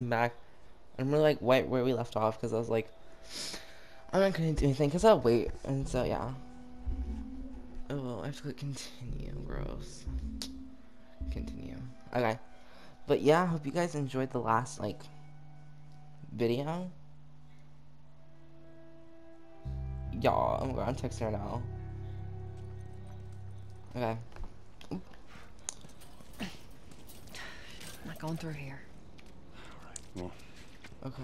back. I'm really like right where we left off because I was like, I'm not gonna do anything because I'll wait. And so yeah. Oh, I have to continue. Gross. Continue. Okay. But yeah, I hope you guys enjoyed the last like video. Y'all, I'm going. I'm texting her now. Okay. I'm not going through here. Well, Okay.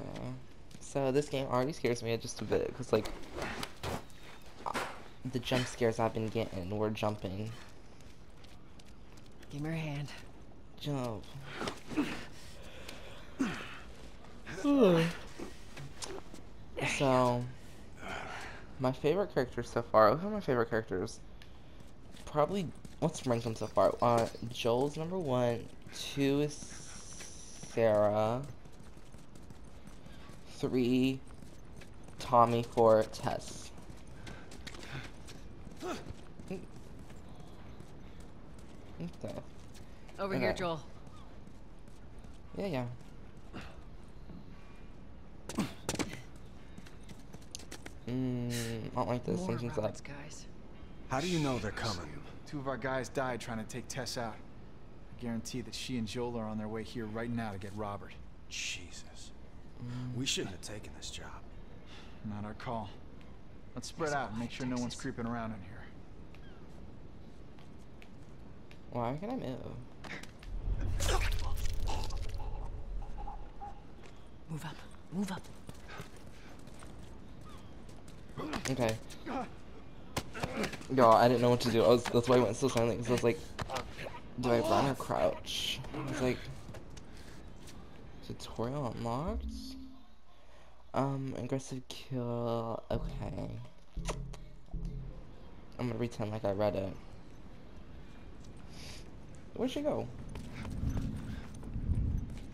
So this game already scares me just a bit because like the jump scares I've been getting were jumping. Give me your hand. Jump. so my favorite characters so far. Who are my favorite characters? Probably what's rank them so far? Uh, Joel's number one. Two is Sarah. Three, Tommy. Four, Tess. Okay. Over here, Joel. Yeah, yeah. Mmm, I don't like this. More Something's up. Guys. How do you know they're coming? Two of our guys died trying to take Tess out. I guarantee that she and Joel are on their way here right now to get Robert. Jesus. Mm. We shouldn't have taken this job. Not our call. Let's spread out and make sure no one's creeping around in here. Why can I move? Move up. Move up. Okay. Y'all, I didn't know what to do. I was, that's why I went so silent. Cause I was like, do I run or crouch? I was like, tutorial unlocked. Um, aggressive kill. Okay. I'm gonna pretend like I read it. Where'd she go?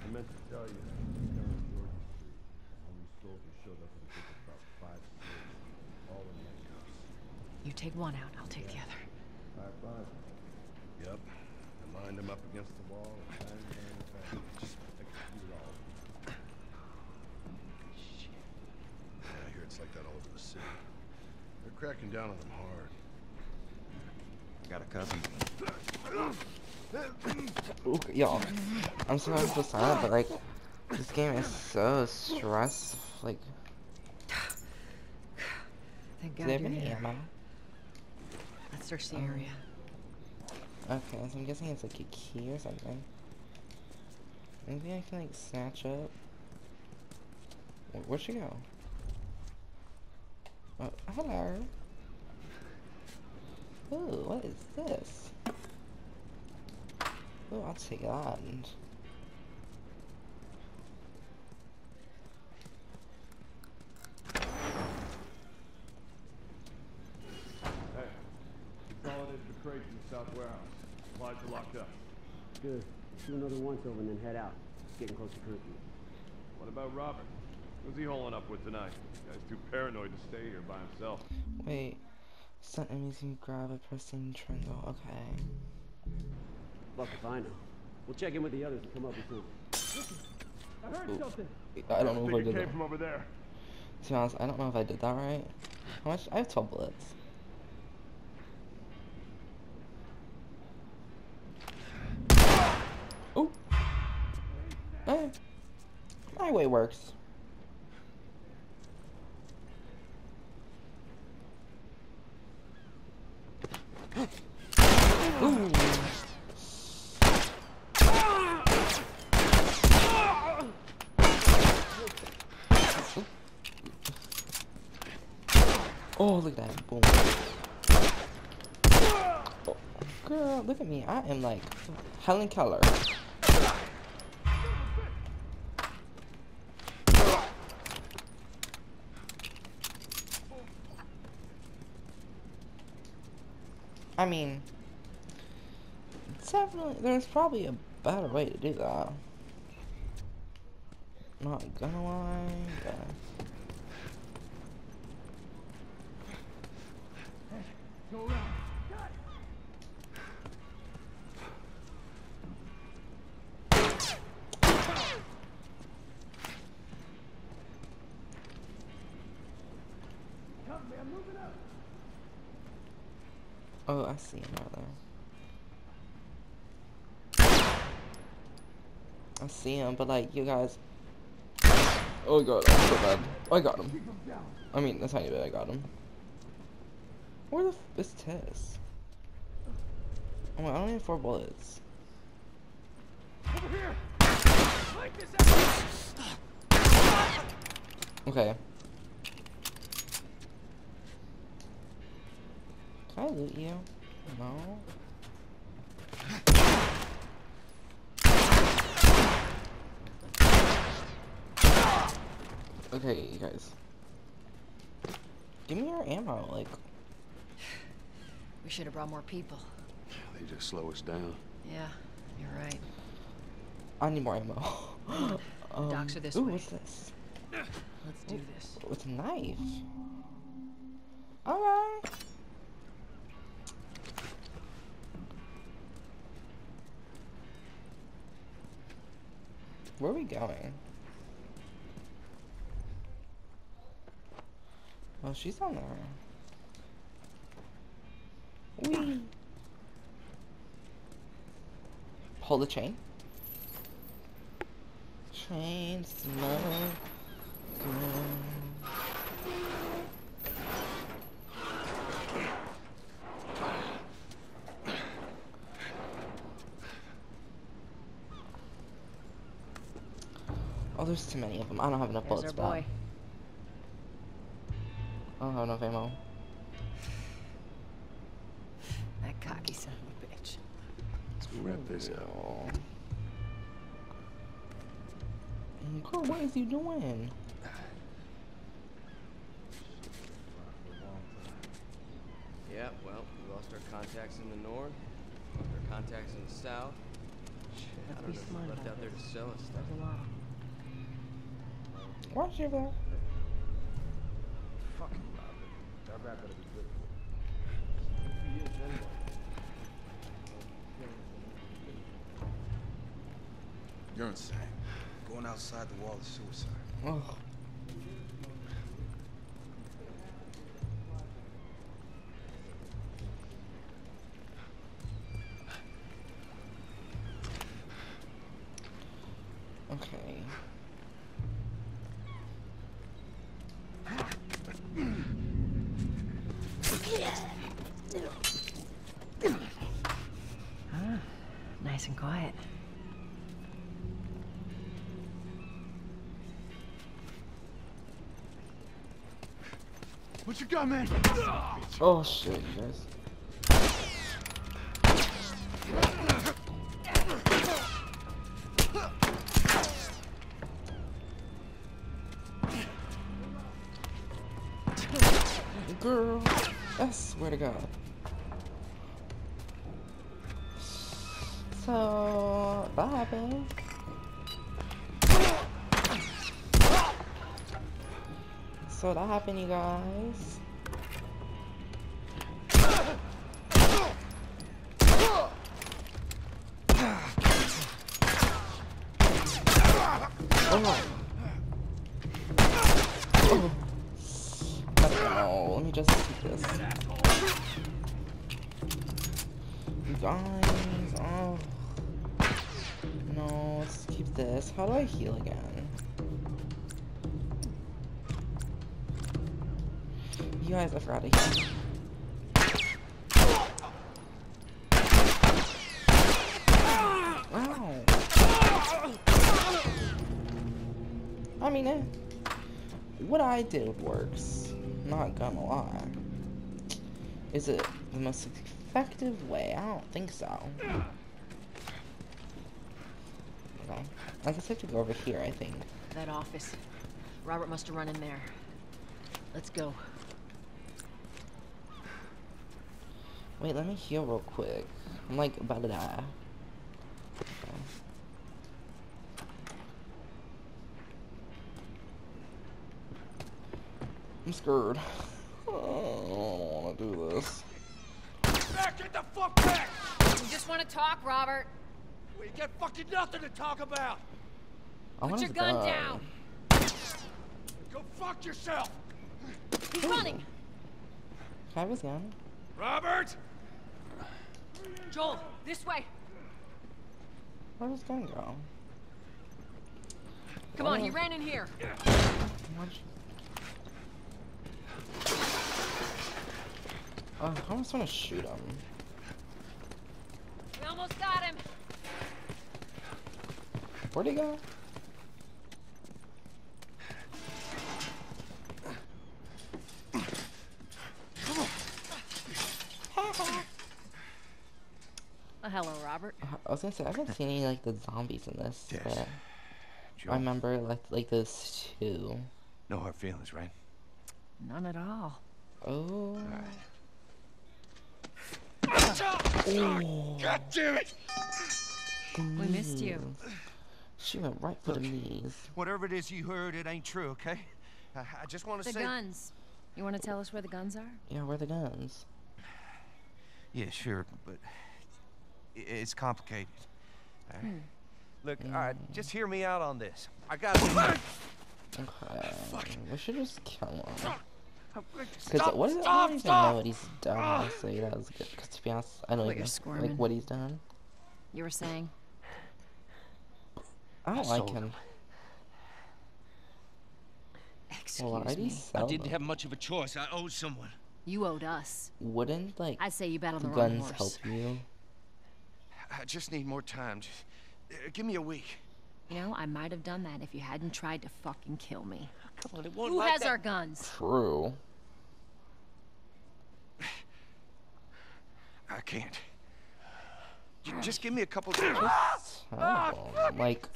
I meant to tell you, Colonel George Street, all these soldiers showed up in a group of about five slaves, all in handcuffs. You take one out, I'll take the other. Five, five. Yep. I lined them up against the wall and bang, bang, bang. Just executed all of them. Yeah, I hear it's like that all over the city. They're cracking down on them hard. Got a cousin. Ooh, y'all. I'm sorry I'm so silent, but like, this game is so stressful. Like, Thank do God they have you're any here. ammo? Let's search the Um, area. Okay, so I'm guessing it's like a key or something. Anything I can like snatch up? Where'd she go? Oh, hello. Ooh, what is this? Ooh, I'll take that. Hey, consolidated the crates in the south warehouse. Supplies are locked up. Good. Do another once over and then head out. It's getting close to curfew. What about Robert? Who's he holing up with tonight? Guy's too paranoid to stay here by himself. Wait. Stun enemies you grab a pressing triangle. Okay. Fuck if I know. We'll check in with the others and come up with something. I heard something. I don't know if I did it that. came from over there. To be honest, I don't know if I did that right. How much? I have 12 bullets. Oh! Eh. My way works. Ooh. Oh, look at that. Boom. Girl, look at me. I am like Helen Keller. I mean, definitely, there's probably a better way to do that. Not gonna lie, Oh, I see him there. I see him, but like, you guys. Oh god, I'm so bad. I got him. I mean, that's how you bet I got him. Where the f is Tess? Oh, I only have four bullets. Okay. Can I loot you? No. Okay, you guys. Give me your ammo, like. We should have brought more people. They just slow us down. Yeah, you're right. I need more ammo. um, Docks are this ooh, way. what's this? Let's do this. With a knife. Alright. Where are we going? Oh, she's on there. Wee. Hold the chain. Chain smoke. Oh, there's too many of them. I don't have enough bullets boy. I don't have enough ammo. This up. Mm, Girl, what is you doing? Yeah, well, we lost our contacts in the north, lost our contacts in the south. Shit, I Let's don't be know smart who's left about out there to this. sell us stuff. There's a lot. Why's your back? Fucking Robert. That rap better be good Going outside the wall is suicide. Ugh. What you got, man? Oh shit, guys. So that happened, you guys. Oh. Oh. No, let me just keep this. You guys, oh. No, let's keep this. How do I heal again? You guys, are forgot to heal. Wow. I mean, it, what I did works. Not gonna lie. Is it the most effective way? I don't think so. Okay. I guess I have to go over here, I think. That office. Robert must have run in there. Let's go. Wait, let me heal real quick. I'm like about to die. Okay. I'm scared. I don't want to do this. Back, get the fuck back! We just want to talk, Robert. We got fucking nothing to talk about! I Put your gun die. down. Go fuck yourself! He's running. Can I have his gun? Robert! Joel, this way. Where'd his gun go? Come on, he ran in here. Uh, I almost want to shoot him. We almost got him. Where'd he go? Oh, hello, Robert. I was gonna say I haven't seen any like the zombies in this. Yes. but Joe, I remember like like those two. no hard feelings, right? None at all. Oh. God damn it! We missed you. She went right for the knees. Whatever it is you heard, it ain't true, okay? I, I just want to say... The say. guns. You want to tell us where the guns are? Yeah, where are the guns? Yeah, sure, but i- it's complicated. all right? Hmm. Look, all right, just hear me out on this. I got. Okay. Fuck. We should just kill him. Because what is it? I don't even know what he's done. Ah. Honestly, that was good. Because to be honest, I don't What, even you're like what he's done. You were saying? I don't like sold him. Excuse Well, why'd he me. sell I didn't them? have much of a choice. I owed someone. You owed us. Wouldn't like I say you bet on the wrong guns horse. help you? I just need more time. Just uh, give me a week. You know, I might have done that if you hadn't tried to fucking kill me. Come on, it won't Who like has that. our guns? True. I can't. J- Just give me a couple days. Oh, like,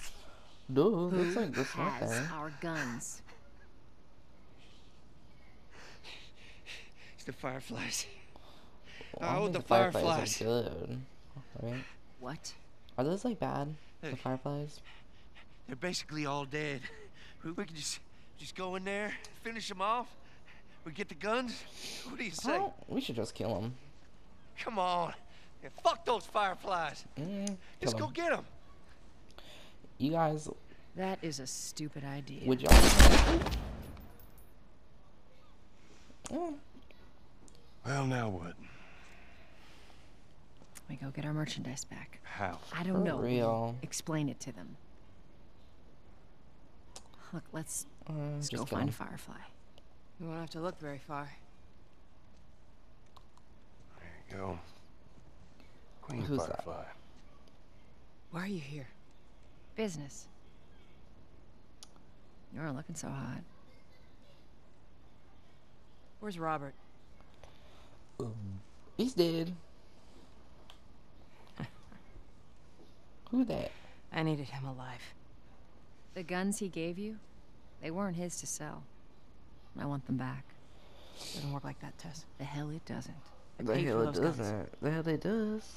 dude, looks like this right Has there. our guns. It's the fireflies. Well, I don't owed the fireflies fireflies. are good, right? What? Are those like bad? The fireflies? They're basically all dead. We, we can just just go in there, finish them off. We get the guns. What do you say? Oh, we should just kill them. Come on. Yeah, fuck those fireflies. Mm, Just kill go 'em. get them. You guys, That is a stupid idea. would y'all? Well, now what? We go get our merchandise back. How? I don't For know. real. Explain it to them. Look, let's, uh, let's go kill find 'em. a firefly. We won't have to look very far. There you go. Queen Who's that? Firefly. Why are you here? Business. You aren't looking so hot. Where's Robert? He's dead. Who that? I needed him alive. The guns he gave you, they weren't his to sell. I want them back. Doesn't work like that, Tess. The hell it doesn't. The paid hell for it those doesn't. The hell it does.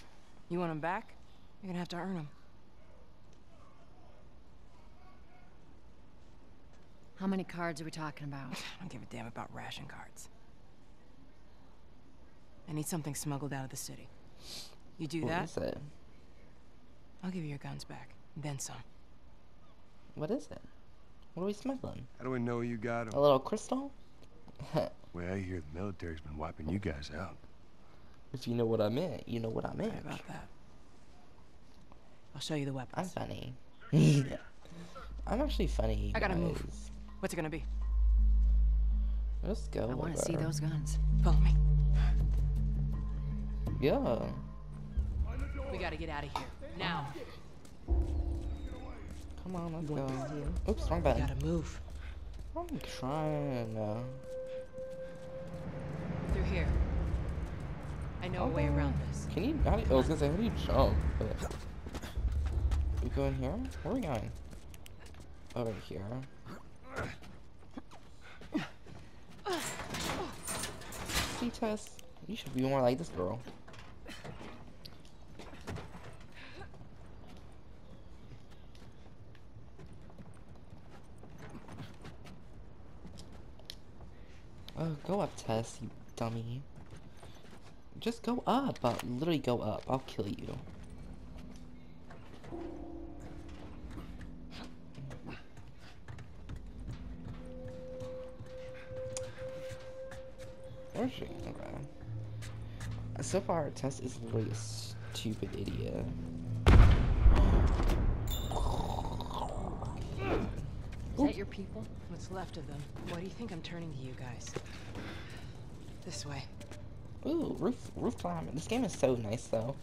You want them back? You're gonna have to earn them. How many cards are we talking about? I don't give a damn about ration cards. I need something smuggled out of the city. You do What that, is it? I'll give you your guns back. Then some. What is it? What are we smuggling? How do we know you got them? A little crystal? Well, I hear the military's been wiping you guys out. if you know what I meant, you know what I meant. Sorry about that. I'll show you the I'm weapons. funny. I'm actually funny. I gotta move. What's it gonna be? Let's go. I want to see those guns. Follow me. Yeah. We gotta get out of here. Now. Come on, let's go. Oops, wrong We button. gotta move. I'm trying. Uh, Through here. I know a way around this. can you? How do you, I was gonna say, how do you jump? But we going here? Where are we going? Over here. See, Tess, you should be more like this girl. Oh, go up, Tess, you dummy. Just go up. Literally go up. I'll kill you. Where's she? Okay. So far, Tess is literally a stupid idiot. Is that your people? What's left of them? Why do you think I'm turning to you guys? This way. Ooh, roof roof climbing. This game is so nice though.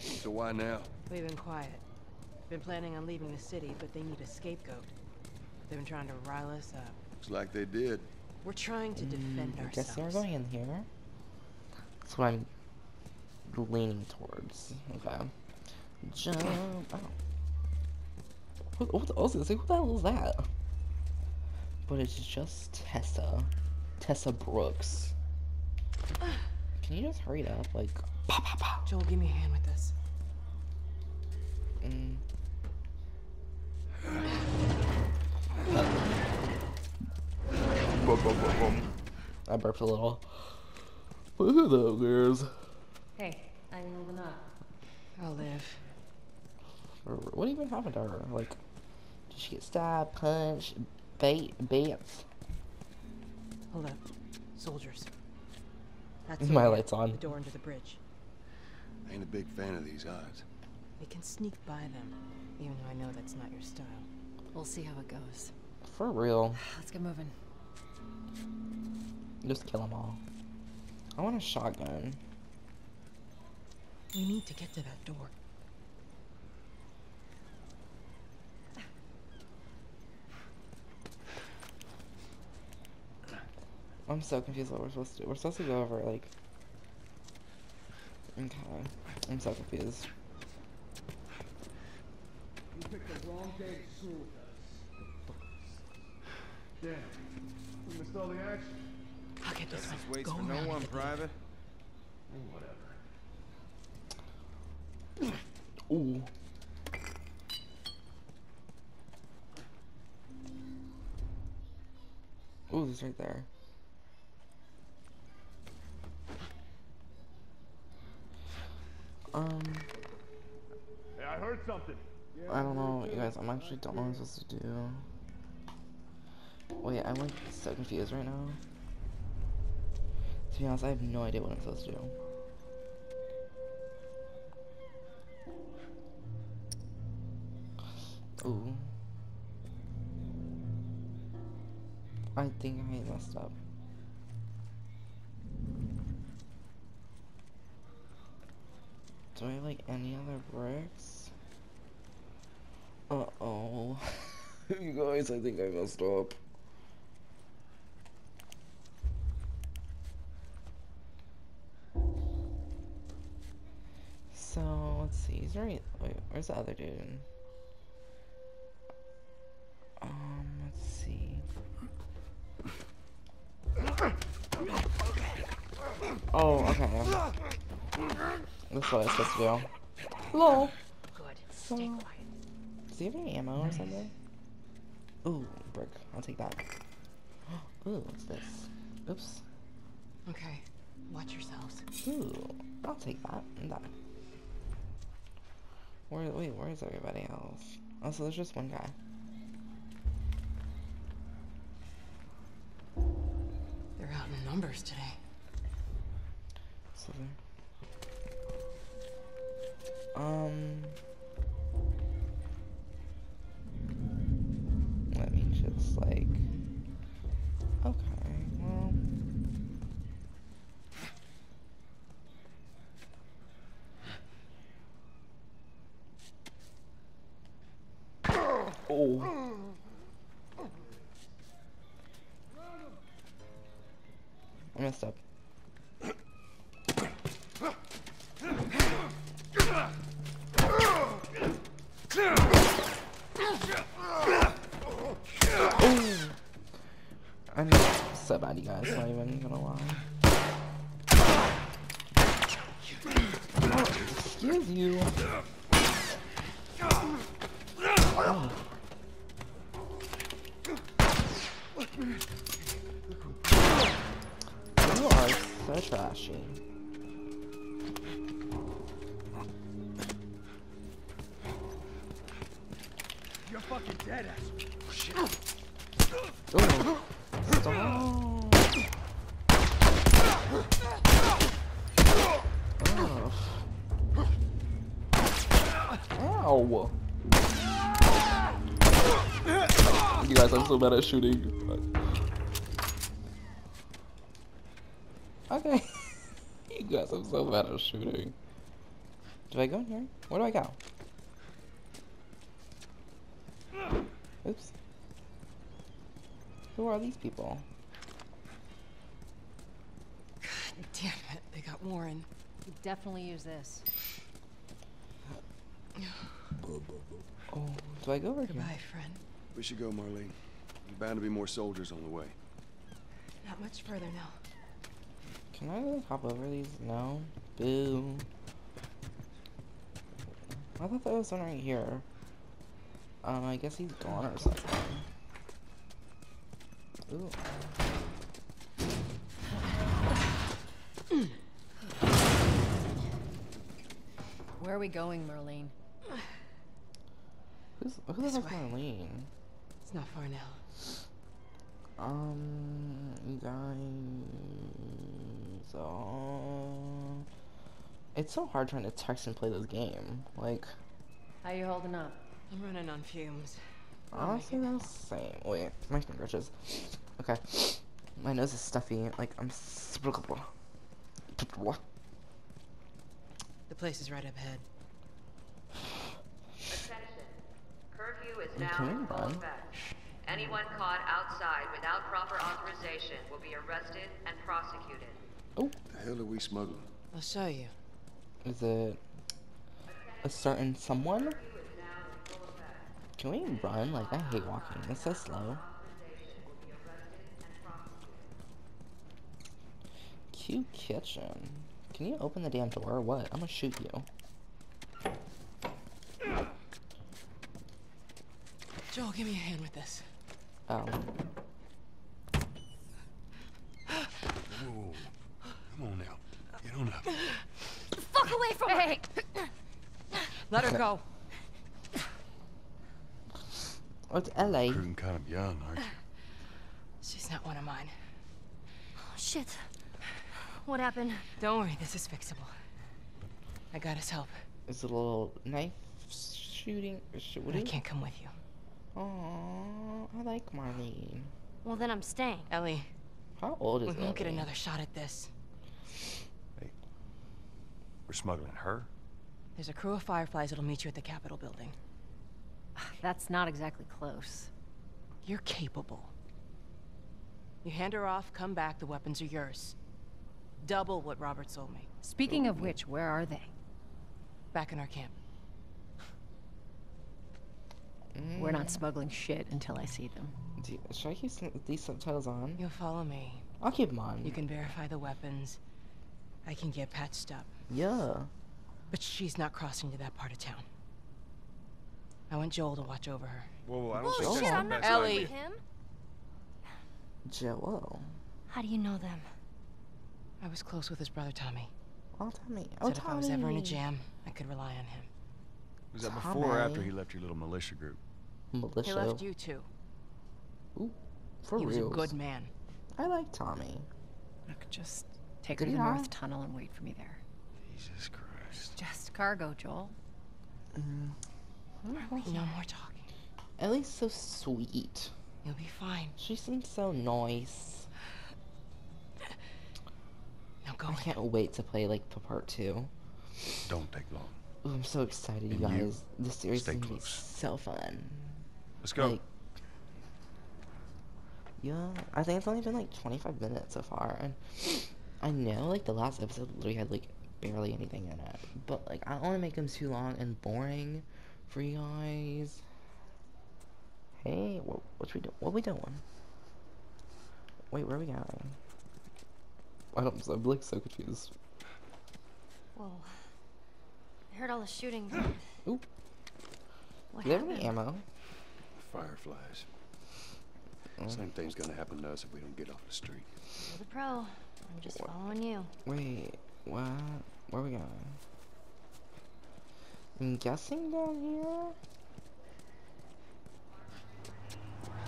So why now? We've been quiet. Been planning on leaving the city, but they need a scapegoat. They've been trying to rile us up. Looks like they did. We're trying to defend mm, I guess ourselves. we're going in here. That's what I'm leaning towards. Mm-hmm. Okay. Jump. Oh. Who, what the, I was gonna say, who the hell is that? But it's just Tessa. Tessa Brooks. Can you just hurry it up? Like, pow, pow, pow. Joel, give me a hand with this. Mm. I burped a little. But who the hell cares? Hey, I'm moving up. I'll live. What even happened to her? Like, did she get stabbed, punched, bait, baits? Hold up. Soldiers. That's My light's on. The door into the bridge. I Ain't a big fan of these odds. We can sneak by them, even though I know that's not your style. We'll see how it goes. For real. Let's get moving. Just kill them all. I want a shotgun. We need to get to that door. I'm so confused what we're supposed to do. We're supposed to go over, like... Okay. I'm so confused. You picked the wrong day to screw with us. Damn. We missed all the action. I'll get this one. Waits Go for no one, and get the Private. Whatever. Ooh. Ooh, it's right there. Um, Hey, I heard something. I don't know, you guys. I'm actually don't know what I'm supposed to do. Wait, I'm like so confused right now. To be honest, I have no idea what I'm supposed to do. Ooh. I think I messed up. Do I have like any other bricks? Uh oh. you guys, I think I messed up. So, let's see. He's right. Wait, where's the other dude? Um, let's see. Oh, okay. That's what I was supposed to do. Hello. Good. So, Stay quiet. Does he have any ammo or something? Ooh, brick. I'll take that. Ooh, what's this? Oops. Okay. Watch yourselves. Ooh, I'll take that and that. Where? Wait, where's everybody else? Oh, so there's just one guy. They're out in numbers today. So there. Um. You are so trashy. You're fucking dead, asshole. Oh, Stop. Oh. Ow. You guys, I'm so bad at shooting. Okay. you guys, I'm so bad at shooting. Do I go in here? Where do I go? Oops. Who are these people? God damn it, they got Warren. You definitely use this. Oh, do I go over here? Goodbye, friend. We should go, Marlene. There's bound to be more soldiers on the way. Not much further now. Can I like, hop over these? No. Boo. I thought there was one right here. Um, I guess he's gone or something. Ooh. Where are we going, Marlene? Who's who the This hell's. Marlene? It's not far now. Um, you guys. Uh, it's so hard trying to text and play this game. Like, How you holding up? I'm running on fumes. honestly, that's the same. Wait, my skin itches. Okay, my nose is stuffy. Like, I'm. s- The place is right up ahead. Attention. Curfew is now in full effect. Anyone caught outside without proper authorization will be arrested and prosecuted. Oh, The hell are we smuggling? I'll show you. is it a certain someone? Can we run? Like, I hate walking. It's so slow. Q Kitchen. Can you open the damn door or what? I'm gonna shoot you. Joel, give me a hand with this. Um. Oh. Whoa. Come on now. Get on up. Fuck away from hey. Let her go. Oh, it's Ellie. Proving kind of young, aren't you? She's not one of mine. Oh, shit. What happened? Don't worry, this is fixable. I got his help. Is it a little knife shooting? Shoot, what But I can't come with you. Aw, I like Marlene. Well, then I'm staying. Ellie, How old is we won't get another shot at this. We're smuggling her? There's a crew of Fireflies that'll meet you at the Capitol building. That's not exactly close. You're capable. You hand her off, come back, the weapons are yours. Double what Robert sold me. Speaking of oh. which, where are they? Back in our camp. We're Mm. not smuggling shit until I see them. Do- should I keep some, these subtitles on? You'll follow me. I'll keep them on. You can verify the weapons. I can get patched up. Yeah. But she's not crossing to that part of town. I want Joel to watch over her. Whoa, whoa, I don't Well, think shit, that's I'm not Ellie. with him. Joel. How do you know them? I was close with his brother Tommy. Oh, Tommy. Oh, Said if I was ever in a jam, I could rely on him. Was that before or after he left your little militia group? Militia. He left you too. For real. he was a good man. I like Tommy. Look, just take her to the eye. North Tunnel and wait for me there. Jesus Christ. Just cargo, Joel. Mm. No more talking. Ellie's so sweet. You'll be fine. She seems so nice. Now go I can't wait to play like the part two. Don't take long. Ooh, I'm so excited, you And you, guys. This series is gonna be so fun. Let's go. Like, yeah, I think it's only been like 25 minutes so far, and I know like the last episode literally had like barely anything in it, but like I don't want to make them too long and boring for you guys. Hey, what what we do? What we doing? Wait, where are we going? I don't. I'm like so confused. Whoa. I heard all the shooting. Oop. What Do they have any happened? ammo? Fireflies. Oh. Same thing's gonna happen to us if we don't get off the street. You're the pro. I'm just What? following you. Wait, what? Where are we going? I'm guessing down here?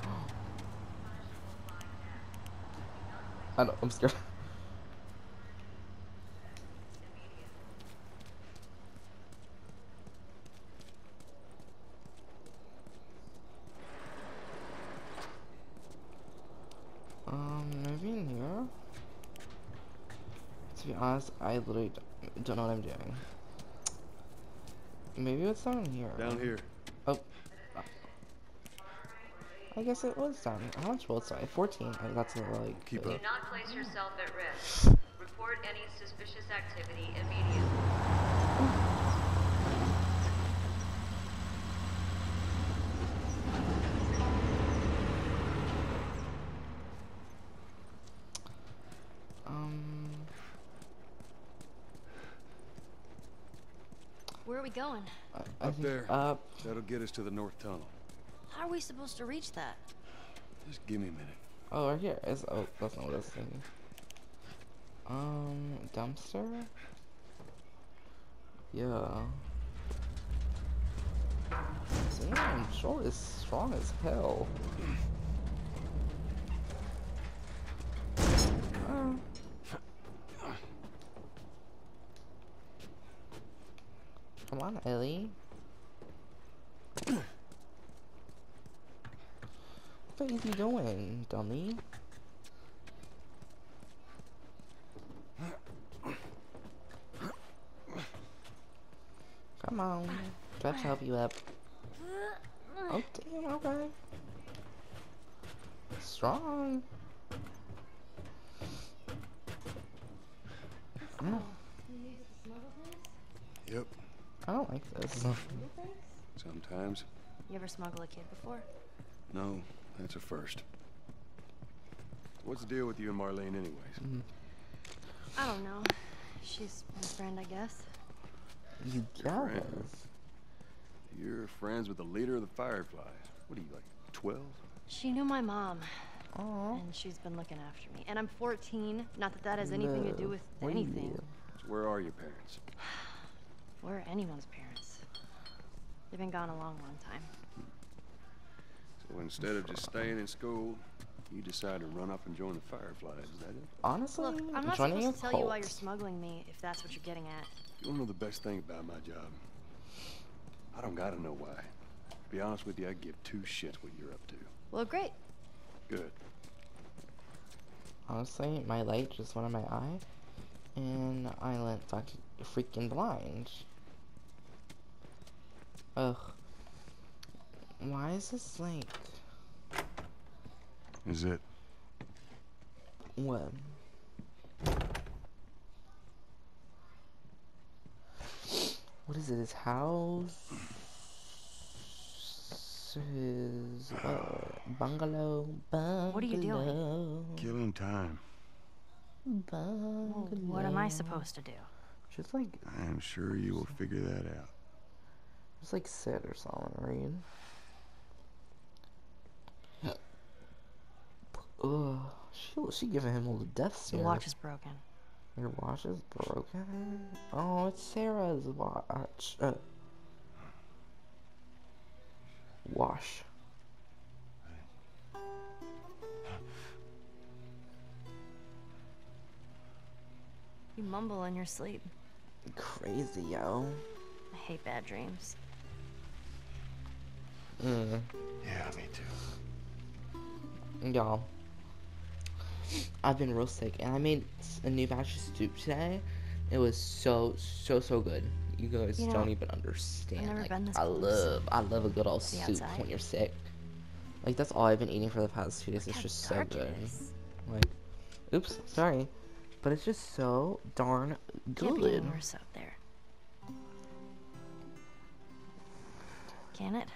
I don't, I'm scared. Um, maybe in here? To honest, I literally don't, don't know what I'm doing. Maybe it's down here. Down here. Oh. I guess it was down here. How much was I? 14. I got to like. Keep up. Do not place yourself at risk. Report any suspicious activity immediately. Going? I, I Up there. Up. That'll get us to the north tunnel. How are we supposed to reach that? Just give me a minute. Oh, right here. It's, oh, that's not what I was thinking. Um, dumpster? Yeah. Damn, Joel is strong as hell. Uh. Come on, Ellie. What are you doing, dummy? Come on. To help you up. Oh, damn, okay. Strong. Mm, Yep. I don't like this. Sometimes. You ever smuggle a kid before? No, that's a first. What's the deal with you and Marlene anyways? Mm, I don't know. She's my friend, I guess. You Friends. guys. You're friends with the leader of the Fireflies. What are you, like, 12? She knew my mom, Aw. and she's been looking after me. And I'm 14. Not that that has anything to do with What do you anything. So where are your parents? We're anyone's parents. They've been gone a long, long time. So instead of just staying in school, you decide to run up and join the Fireflies, is that it? Honestly, Look, I'm not joining supposed to a tell you why you're smuggling me, if that's what you're getting at. You wanna know the best thing about my job? I don't gotta know why. To be honest with you, I give two shits what you're up to. Well, great. Good. Honestly, my light just went in my eye, and I went fucking freaking blind. Ugh. Why is this like Is it? what? What is it? His house? His what? Bungalow? Bungalow? What are you doing? Killing time. Bungalow. Well, what am I supposed to do? Just like, I am sure you will figure that out. just like sit or something, read. Ugh, she she giving him all the death The Your watch is broken. Your watch is broken. Oh, it's Sarah's watch. Uh, wash. You mumble in your sleep. Crazy, yo. I hate bad dreams. Mm. Yeah, me too. Y'all. I've been real sick, and I made a new batch of soup today. It was so, so, so good. You guys You know, don't even understand. never like, been this I close love, I love a good old soup outside. when you're sick. Like that's all I've been eating for the past two days. Look It's just so good. Like, oops, sorry, but it's just so darn Can't be good. any worse out there. Can it?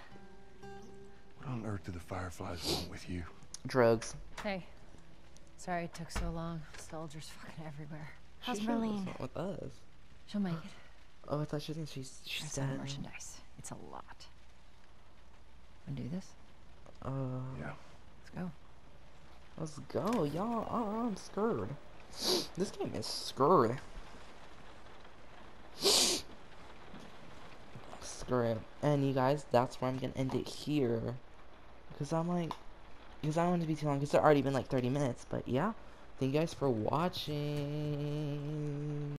What on earth do the Fireflies want with you? Drugs. Hey. Sorry it took so long. Soldiers fucking everywhere. How's She should've Marlene? went with us. She'll make it. Oh, I thought she thinks she's she's That's dead. merchandise. It's a lot. Wanna do this? Uh, Yeah. Let's go. let's go, y'all. Oh, I'm scared. This game is scary. Screw it. And you guys, that's where I'm gonna end it here. Because I'm like, because I don't want to be too long. Because it's already been like 30 minutes. But yeah, thank you guys for watching.